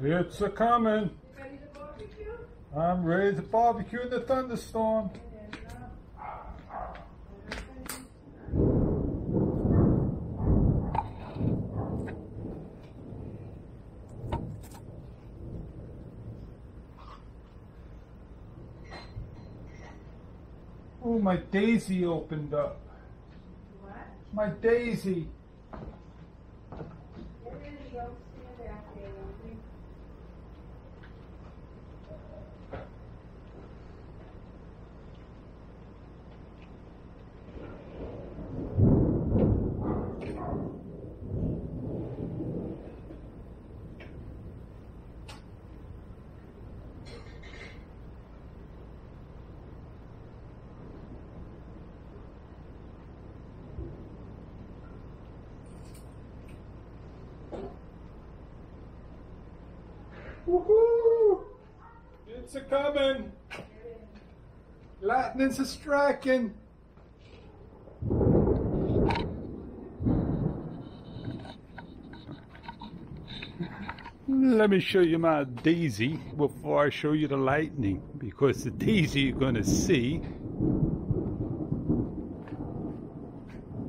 It's a coming. Ready to barbecue? I'm ready to barbecue in the thunderstorm. Oh, my daisy opened up. What? My daisy. There it is, go stand there, Caleb. Woohoo! It's a coming. Lightning's a striking. Let me show you my daisy before I show you the lightning because the daisy you're going to see.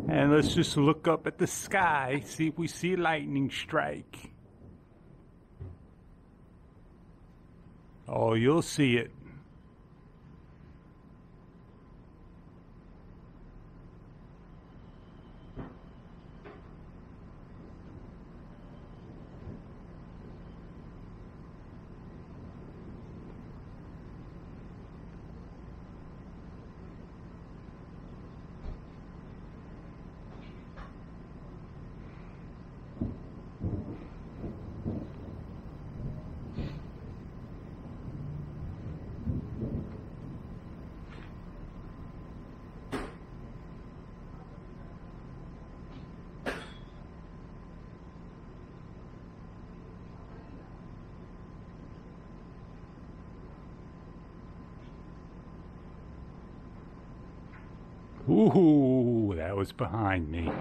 And let's just look up at the sky, see if we see lightning strike. Oh, you'll see it. Ooh, that was behind me.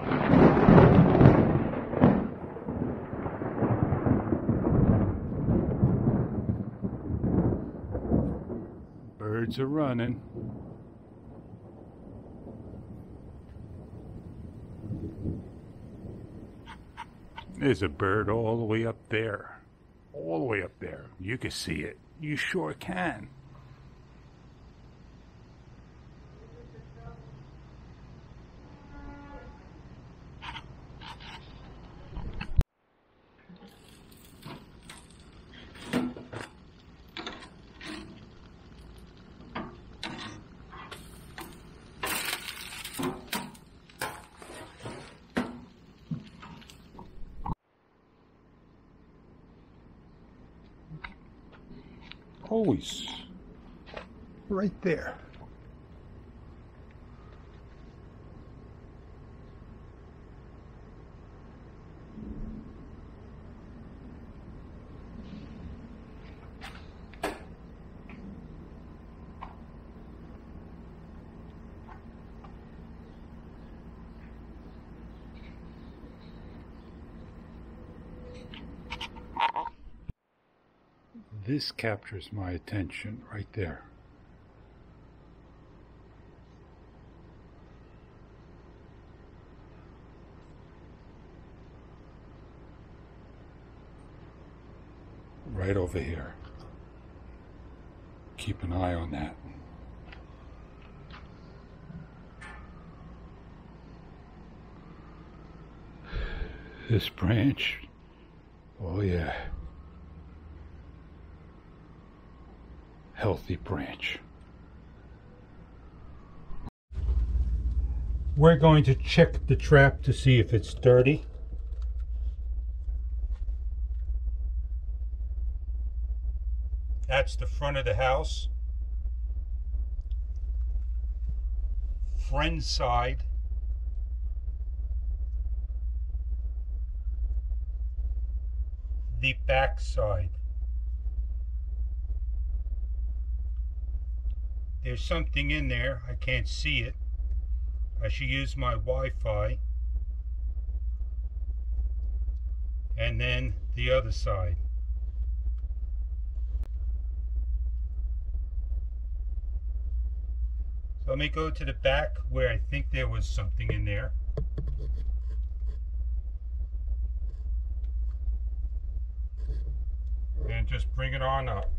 Birds are running. There's a bird all the way up there. All the way up there. You can see it. You sure can. Always right there. This captures my attention right there. Right over here. Keep an eye on that. This branch, oh yeah. Healthy branch. We're going to check the trap to see if it's dirty. That's the front of the house. Friend side. The back side. There's something in there. I can't see it. I should use my Wi-Fi. And then the other side. So let me go to the back where I think there was something in there. And just bring it on up.